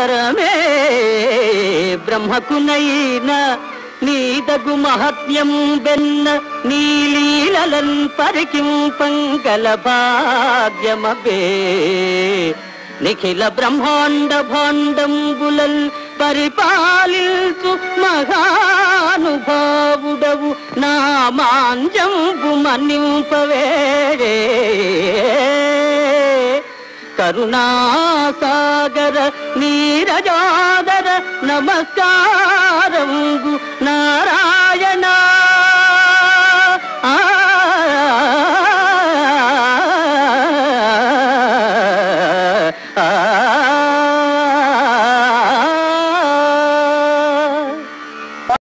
వరమే బ్రహ్మకునైన నీదగు మహత్యం బెన్న నీలీలన్ పరికింపంగల భాగ్యమబే నిఖిల బ్రహ్మాండ భాండంబులల్ పరిపాలిల్చు మహానుభావుడవు నా మాంజంబు మన్నింపవేడే సాగర నీరజాదర నమస్కారంగు నారాయణ. ఆ.